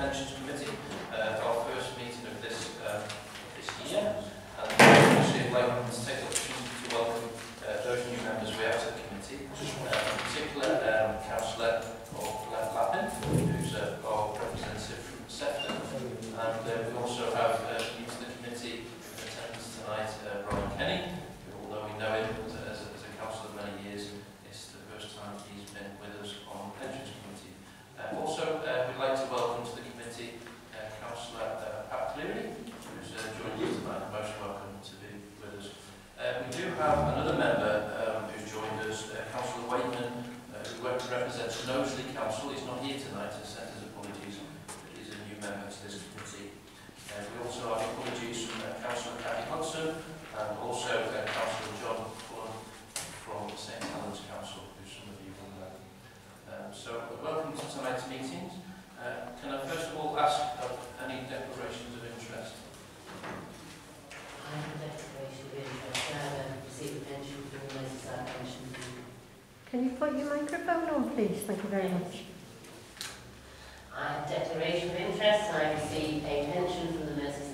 pensions committee. Uh, Can you put your microphone on, please? Thank you very much. I have declaration of interest and I receive a pension from the Merseyside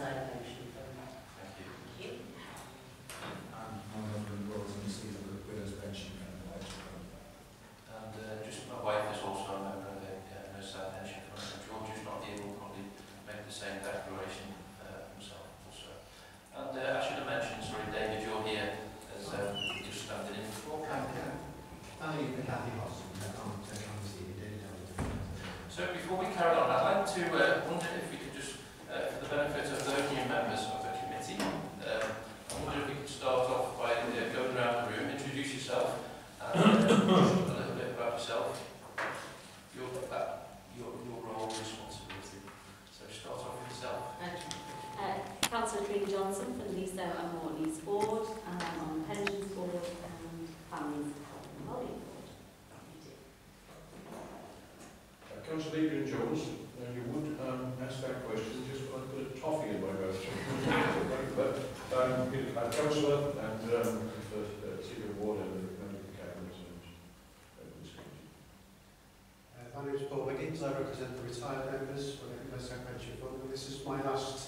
Peter Vice Chancellor and um, the, Senior uh, Ward and the member of the Cabinet and uh, this. Uh, my name is Paul Wiggins. I represent the retired members for the Investment Pension Fund. This is my last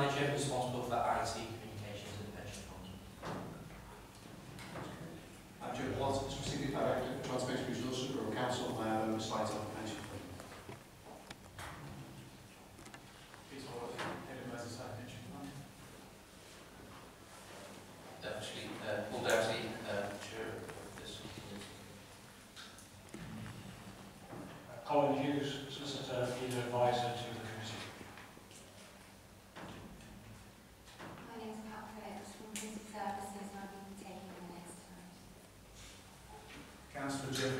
manager who's suggerire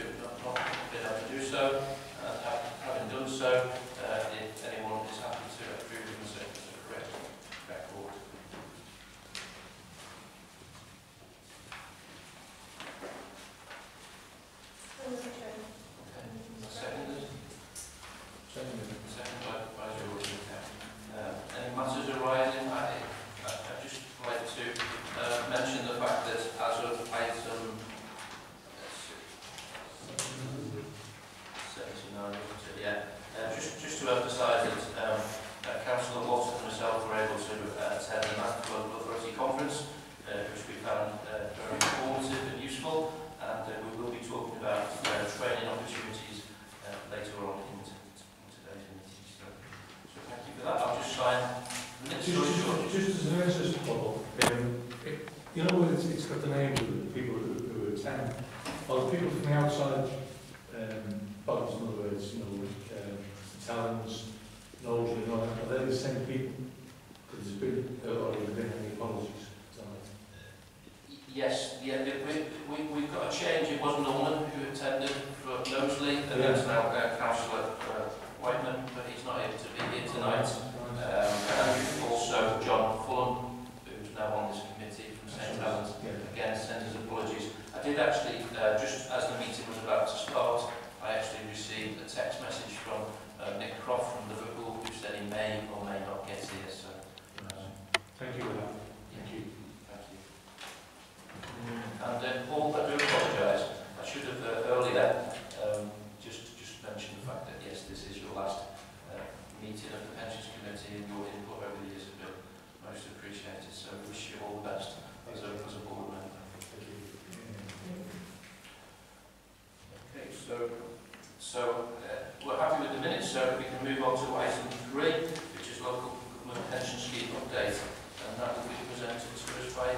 to not, not been able to do so, uh, having done so, yes, yeah, we, we, we've got a change. It was Norman who attended from Knowsley, and yeah. now uh, Councillor uh, Whiteman, but he's not able to be here tonight. Um, and also John Fulham, who's now on this committee from St Helens. Again, send his apologies. I did actually, uh, just as the meeting was about to start, I actually received a text message from uh, Nick Croft from Liverpool who said he may or may Paul, I do apologise. I should have uh, earlier um, just, just mentioned the fact that, yes, this is your last uh, meeting of the Pensions Committee and your input over the years has been most appreciated. So wish you all the best as a, as a board member. Thank you. Okay, so, so uh, we're happy with the minutes, so we can move on to item three, which is local government pension scheme update, and that will be presented to us by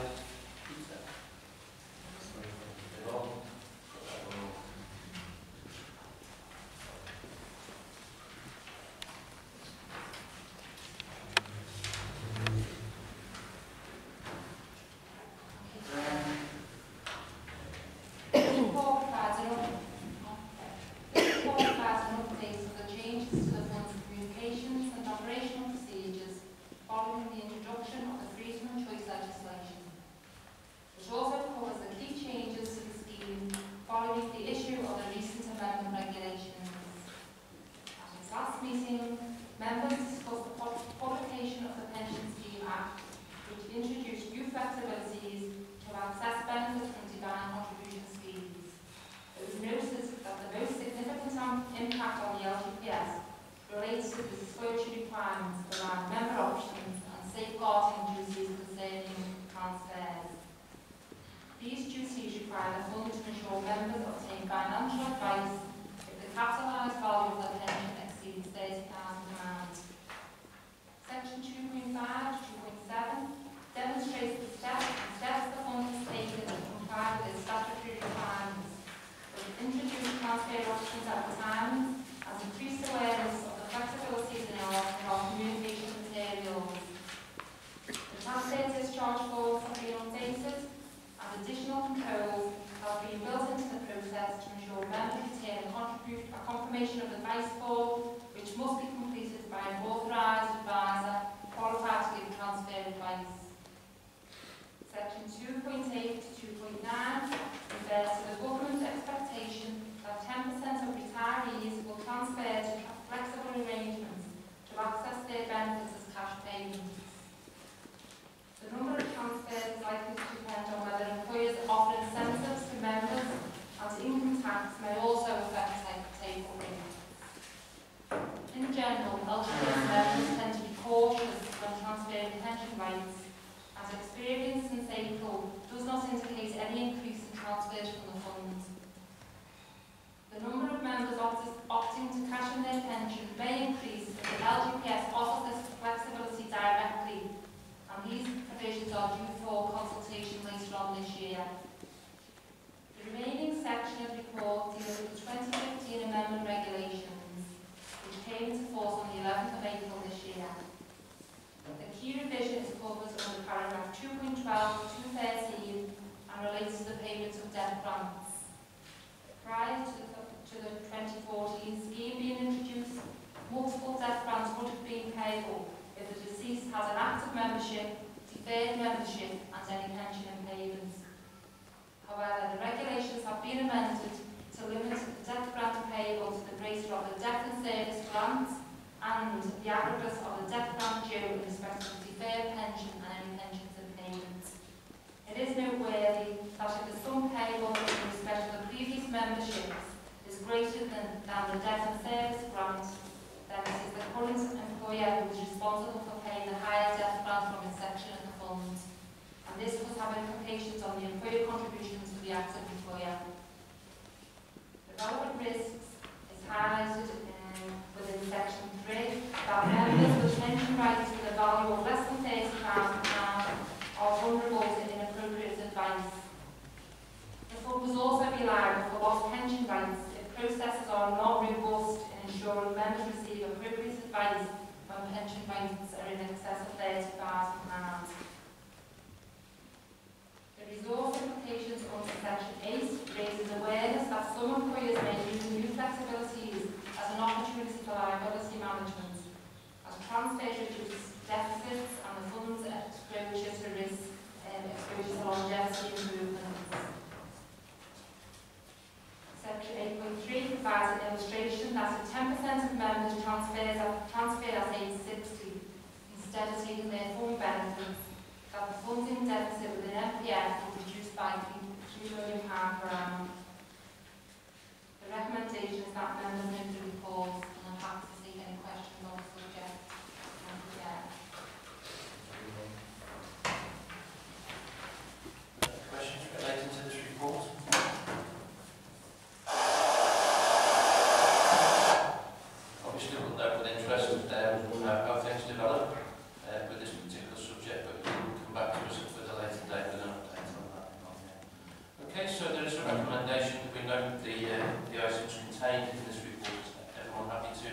employer who is responsible for paying the higher death grant from section of the fund. And this must have implications on the employer contributions to the active employer. The relevant risks is highlighted um, within section 3 that members with pension rights with a value of less than £30,000 are vulnerable to inappropriate advice. The fund must also be liable for lost pension rights if processes are not robust in ensuring members receive appropriate advice when pension rights are in excess of £30,000. The resource implications under section 8 raises awareness that some employers may use new flexibilities as an opportunity for liability management, as transfers reduce deficits and the funds exposure to risk um, exposure to longevity improvements. Section 8.3 provides an illustration that if 10% of members transfers at, transfer at age 60 instead of taking their full benefits, that the funding deficit within MPF will reduce by £2 million per annum. The recommendation is that members move the report and I'm happy to see any questions on the subject. Thank you, Chair. Questions relating to this report? Obviously, we'll note with interest um, how how things develop uh, with this particular subject, but we'll come back to us at a later date with an update on that. Okay, so there is a recommendation that we note the, uh, the items contained in this report. Everyone happy to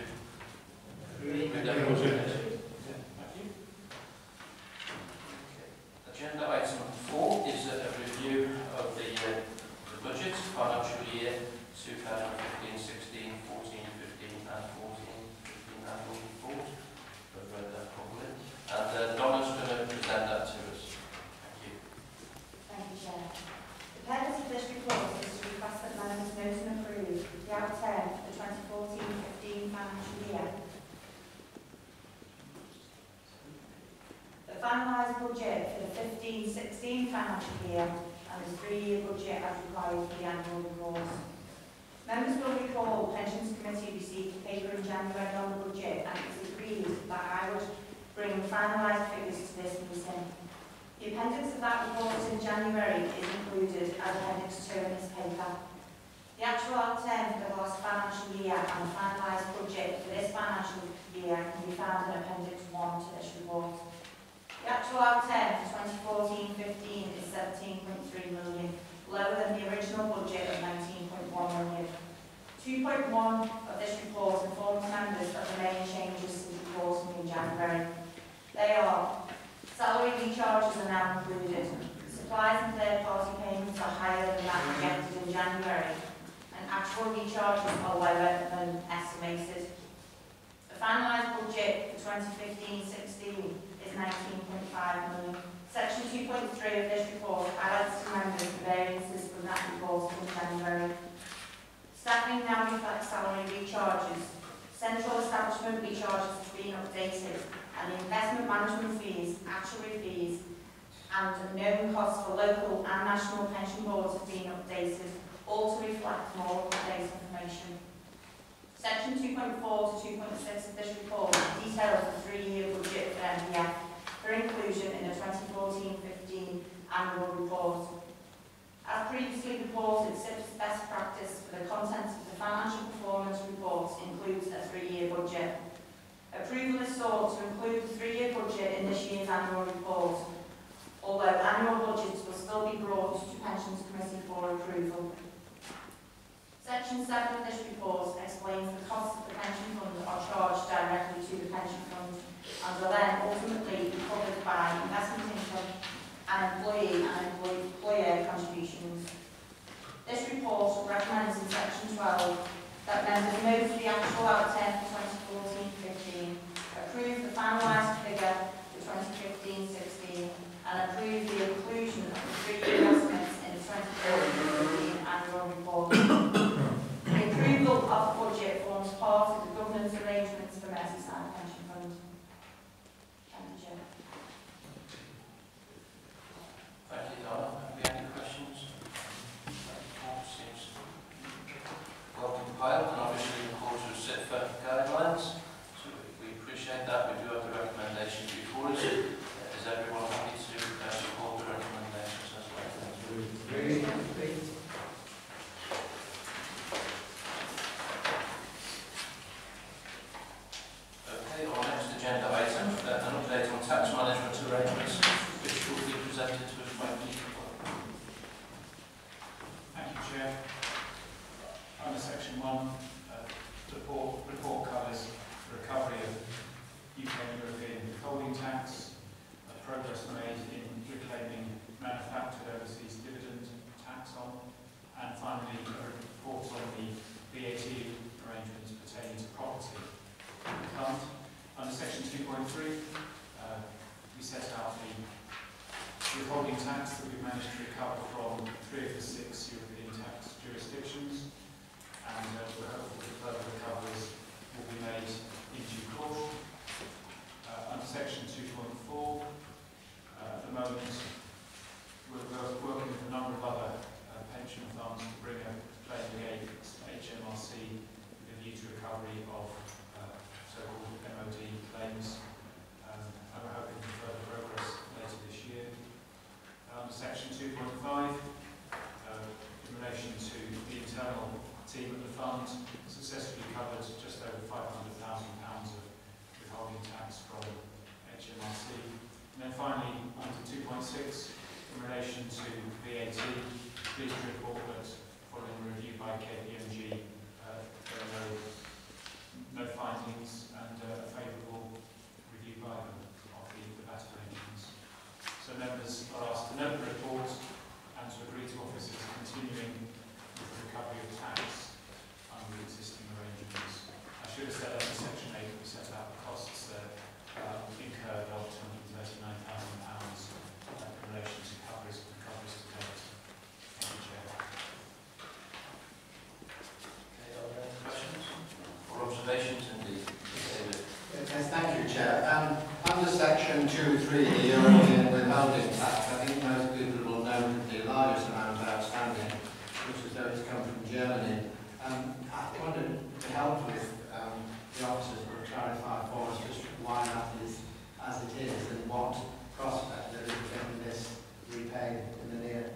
agree with that recommendation? Thank you. Agenda item four is a review of the, uh, the budget, financial year 2015-16, 14-15 and 14-15 annual report. I've read that properly. And uh, Donna's going to present that to us. Thank you. Thank you, Chair. The purpose of this report is to request that members note and approve the outturn for the 2014-15 financial year. The finalised budget for the 15-16 financial year and the three-year budget as required for the annual report. Members will recall the Pensions Committee received a paper in January on the budget and it was agreed that I would bring finalised figures to this meeting. The appendix of that report in January is included as appendix 2 in this paper. The actual outturn for the last financial year and finalised budget for this financial year can be found in appendix 1 to this report. The actual outturn for 2014-15 is 17.3 million, lower than the original budget of 19.1 million. 2.1 of this report informs members of the main changes since the reporting in January. They are Salary recharges are now included. Supplies and third-party payments are higher than that projected in January, and actual recharges are lower than estimated. The finalised budget for 2015-16 is 19.5 million. Section 2.3 of this report highlights to members the variances from that report in January. Staffing now reflects salary recharges. Central establishment recharges have been updated and the investment management fees, actuary fees, and known costs for local and national pension boards have been updated, all to reflect more up-to-date information. Section 2.4 to 2.6 of this report details the three-year budget um, for MPF for inclusion in the 2014-15 annual report. As previously reported, CIPFA's best practice for the contents of the financial performance report includes a three-year budget. Approval is sought to include the three-year budget in this year's annual report, although annual budgets will still be brought to Pensions Committee for approval. Section 7 of this report explains the costs of the pension fund are charged directly to the pension fund and are then ultimately covered by investment income and employee and employer contributions. This report recommends in section 12 that members note the actual outturn for 2014-15, approve the finalised figure for 2015-16 and approve the inclusion I do have a recommendation before us. Is everyone indeed. Yes, thank you, Chair. Um, under Section 2.3, the European Withholding Tax, I think most people will know that the largest amount outstanding, which is those come from Germany. Um, I wanted to help with um, the officers to clarify for us just why that is as it is and what prospect there is of this repaying in the near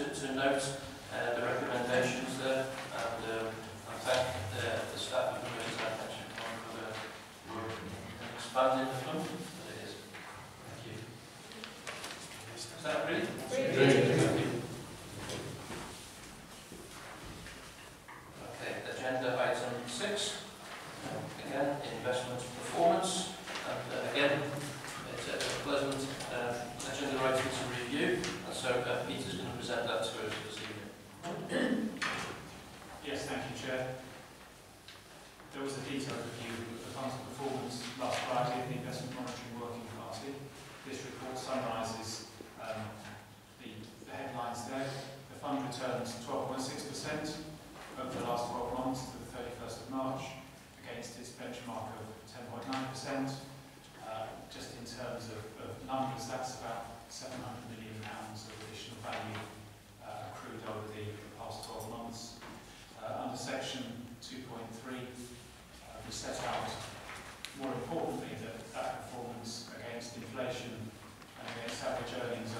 to, to note uh, the recommendations there and, um, thank the, the staff of the Minister of Fund for uh, their work importantly, that that performance against inflation and against average earnings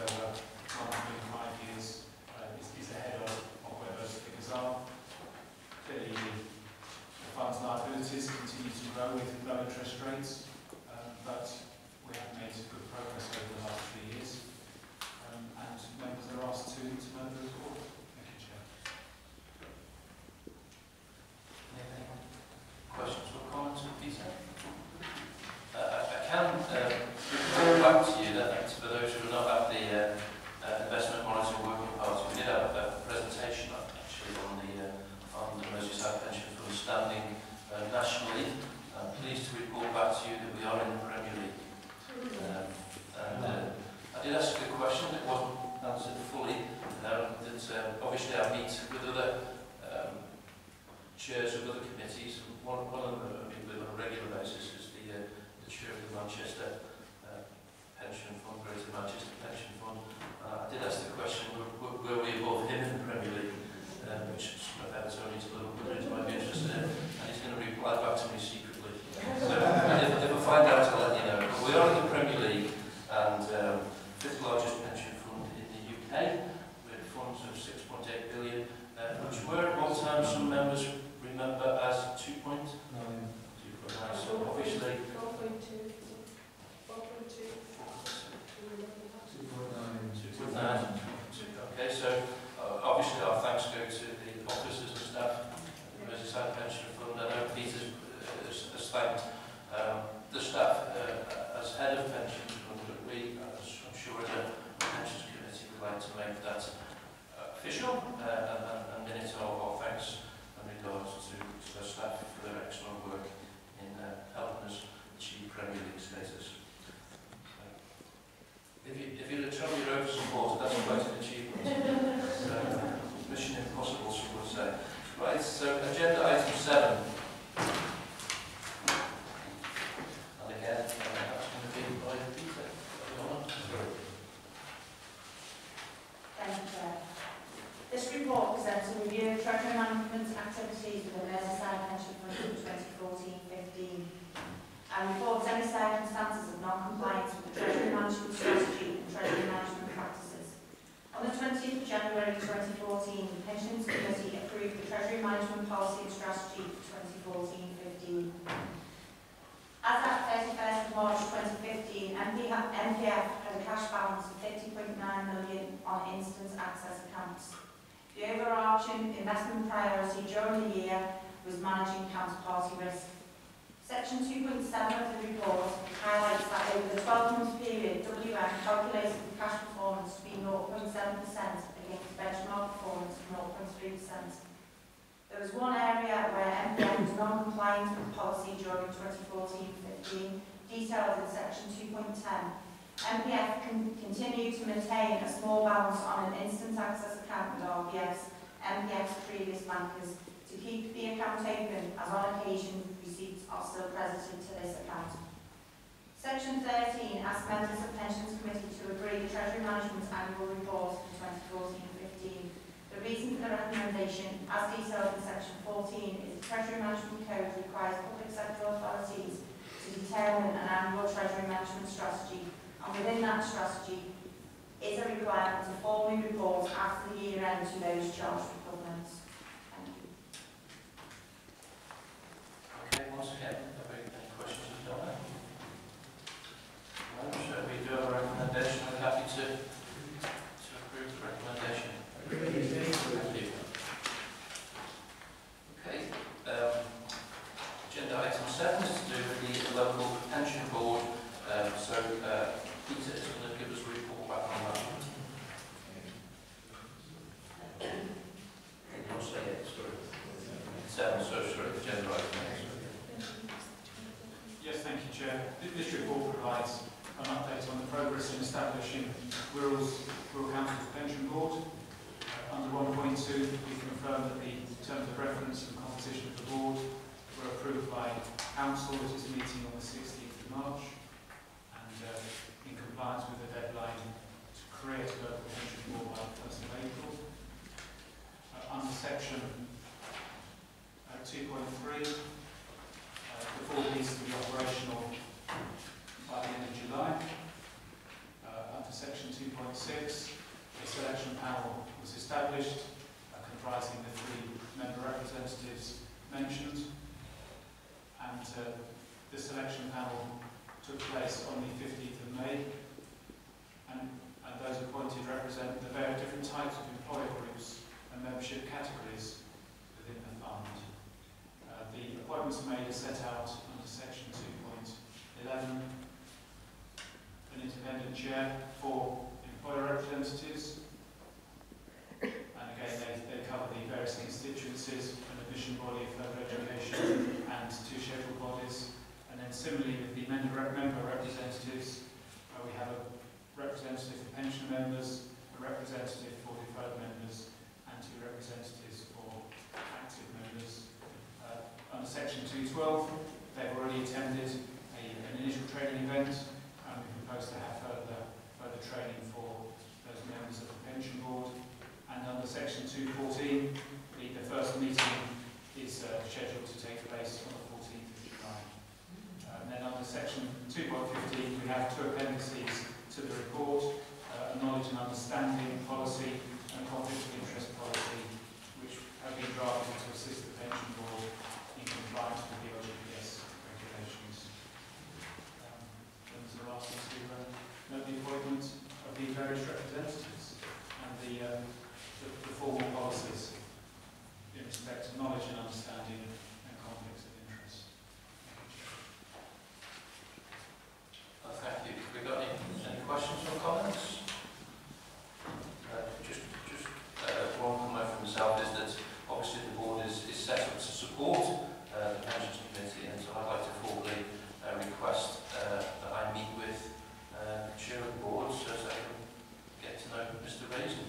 Report presents a review of treasury management activities with the Merseyside Pension Fund in 2014-15 and reports any circumstances of non-compliance with the treasury management strategy and treasury management practices. On the 20th of January 2014, the Pensions Committee approved the treasury management policy and strategy for 2014-15. As at 31st of March 2015, MPF, MPF had a cash balance of 50.9 million on instant access accounts. The overarching investment priority during the year was managing counterparty risk. Section 2.7 of the report highlights that over the 12-month period, WM calculated the cash performance to be 0.7% against benchmark performance of 0.3%. There was one area where MPF was non-compliant with policy during 2014-15, detailed in section 2.10. MPF can continue to maintain a small balance on an instant access account with RBS, MPF's previous bankers, to keep the account open as on occasion receipts are still credited to this account. Section 13 asks members of Pensions Committee to agree the Treasury Management's annual report for 2014-15. The reason for the recommendation, as detailed in section 14, is the Treasury Management Code requires public sector authorities to determine an annual Treasury Management strategy, and within that strategy is a requirement to formally report after the year end to those charged with government. Thank you. Okay, once again, are there any questions on that? Well, should we do have a recommendation, I'm happy to terms of reference and composition of the board were approved by Council at its meeting on the 16th of March and uh, in compliance with the deadline to create a local pension board by the 1st of April. Uh, under section uh, 2.3, uh, the board needs to be operational by the end of July. Uh, under section 2.6, a selection panel was established uh, comprising the three member representatives mentioned and uh, the selection panel took place on the 15th of May and, and those appointed represent the very different types of employer groups and membership categories within the fund. Uh, the appointments made are set out under section 2.11 an independent chair for employer representatives. Again, they, they cover the various constituencies, an admission body further education and two scheduled bodies. And then similarly with the member, member representatives, uh, we have a representative for pension members, a representative for deferred members, and two representatives for active members. Uh, under section 212, they've already attended a, an initial training event and we propose to have further, further training for those members of the pension board. And under section 214, the, the first meeting is uh, scheduled to take place on the 14th of July. Uh, and then under section 2.15, we have two appendices to the report, uh, a knowledge and understanding policy and conflict of interest policy, which have been drafted to assist the pension board in compliance with the LGPS regulations. Um, members are asked to uh, note the appointment of the various representatives and the, uh, the, the formal policies in respect to knowledge and understanding and conflicts of interest. Uh, Thank you. Have we got any, any questions or comments? Uh, Just, just uh, one comment from myself is that obviously the board is, is set up to support uh, the pensions committee and so I'd like to formally uh, request uh, that I meet with uh, the chair of the board so that I can Mr Raisin.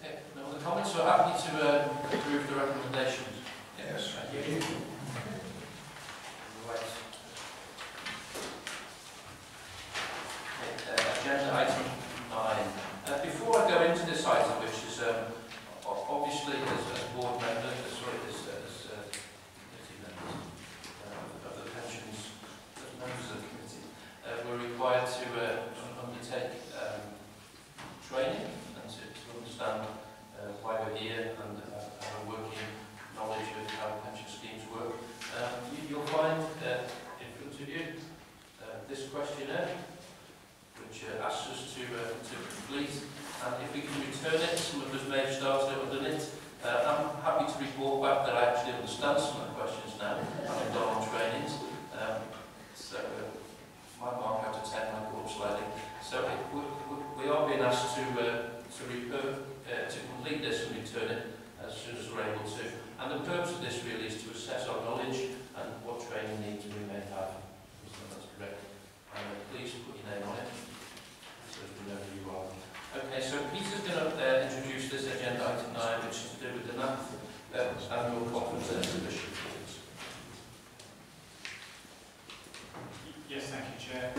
Okay, no other comments? So happy to uh, approve the recommendations. Yes. Thank you. Right. Okay, uh, Agenda item nine. Uh, Before I go into this item, which is um, o- obviously as as board member, uh, sorry, as as, uh, committee members uh, of the pensions, as members of the committee, uh, we're required to uh, un- undertake um, training and to to understand uh, why we're here and uh, have a working knowledge of how pension schemes work. Um, you, you'll find uh, in front of you uh, this questionnaire, which uh, asks us to, uh, to complete, and if we can return it, some of us may have started it or done it. Uh, I'm happy to report back that I actually understand some of the questions now, having done on trainings. Um, so uh, my mark out of 10 might go up slightly. So it, we, we- we are being asked to, uh, to, reper, uh, to complete this and return it as soon as we're able to. And the purpose of this really is to assess our knowledge and what training needs we may have. So that's correct. And uh, please put your name on it so we know who you are. Okay, so Peter's going to uh, introduce this agenda item 9, which is to do with the NAPF uh, annual conference exhibition. Yes, thank you, Chair.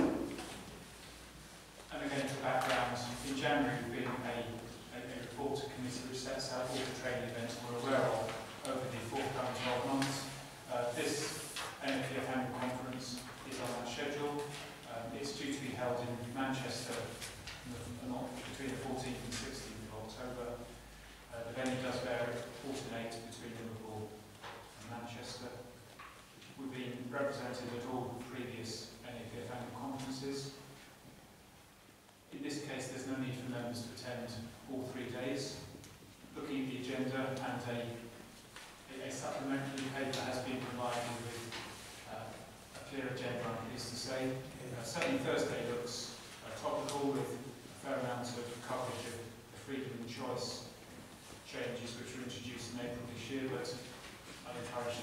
And again, for background, in January we've been a, a, a report to committee which sets out all the training events we're aware of over the forthcoming 12 months. Uh, this NAPF annual conference is on that schedule. Um, it's due to be held in Manchester on the- on- between the 14th and 16th of October. Uh, the venue does vary, alternate between Liverpool and Manchester. We've been represented at all previous NAPF annual conferences. In this case, there's no need for members to attend all three days. Looking at the agenda and a, a supplementary paper has been provided with uh, a clear agenda, I'm pleased to say. Uh, certainly Thursday looks uh, topical with a fair amount of coverage of the freedom and choice changes which were introduced in April this year, but I encourage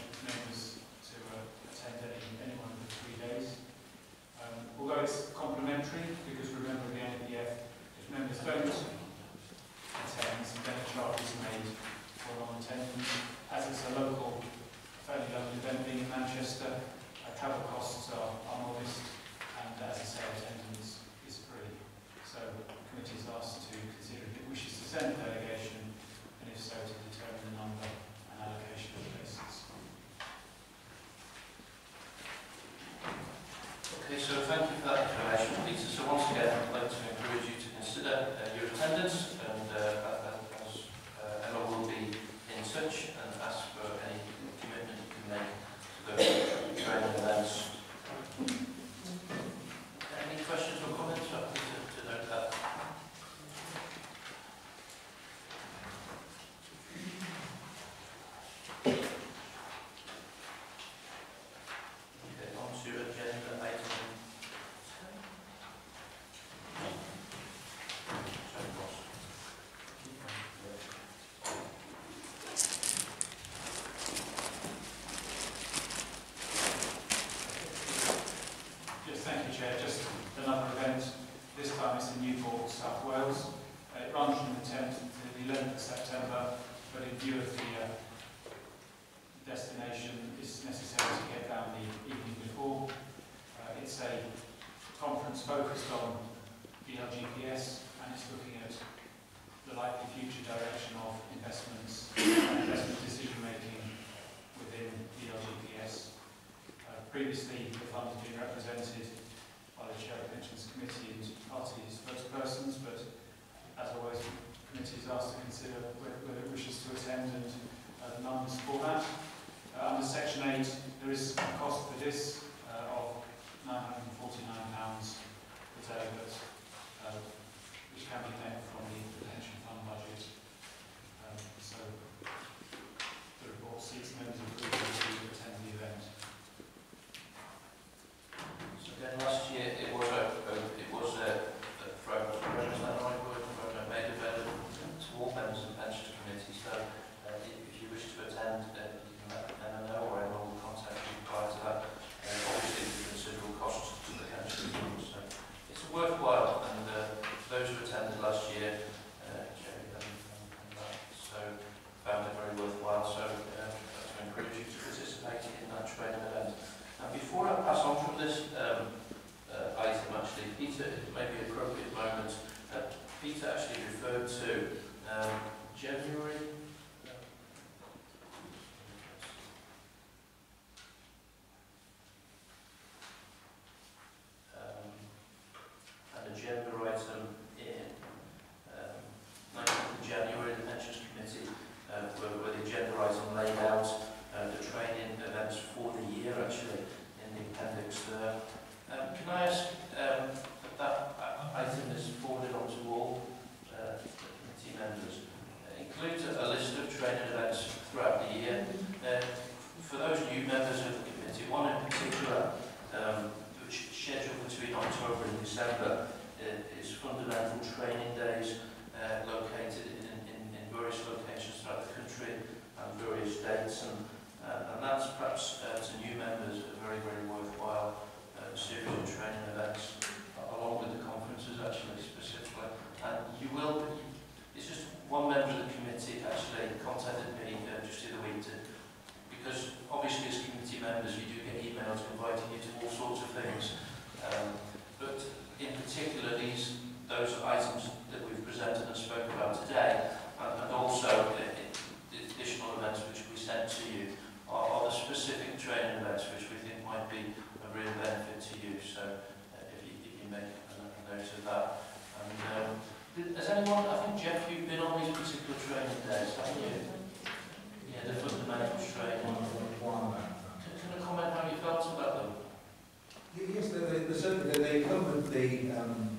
the, um,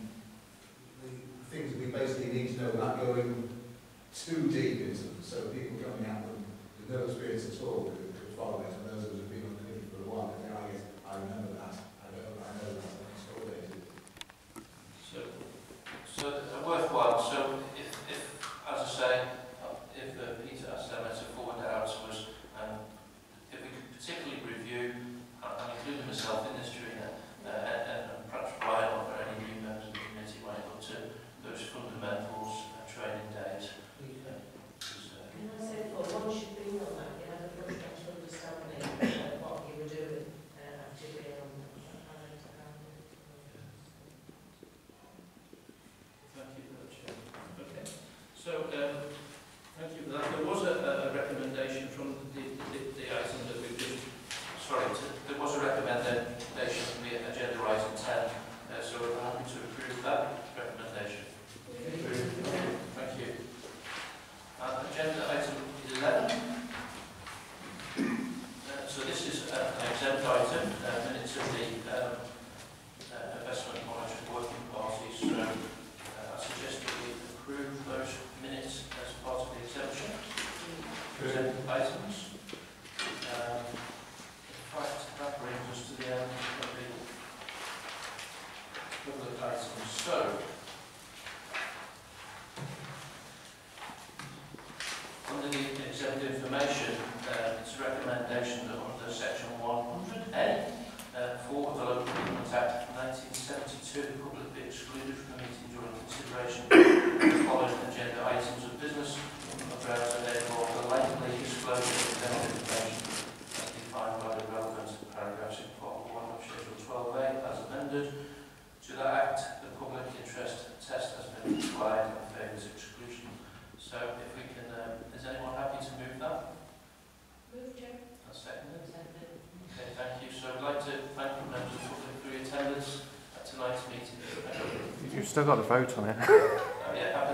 the things we basically need to know without going too deep into them. So people coming at them with no experience at all could follow it, and those who have been on the committee for a while, I guess I remember An exempt item, um, minutes of the um, uh, Investment Monitoring Working Party. Um, uh, I suggest that we approve those minutes as part of the exemption. Present items. To the end of the. So, 1972, the public be excluded from the meeting during consideration of the following agenda items of business grounds and therefore the likely disclosure of information as defined by the relevant paragraphs in part 1 of Schedule 12A as amended. To that act, the public interest test has been applied and favours exclusion. So if we can, um, is anyone happy to move that? Move, Chair. Okay, thank you. So I'd like to thank the members of the public for your attendance at tonight's meeting. You. You've still got to vote on it. Uh, yeah,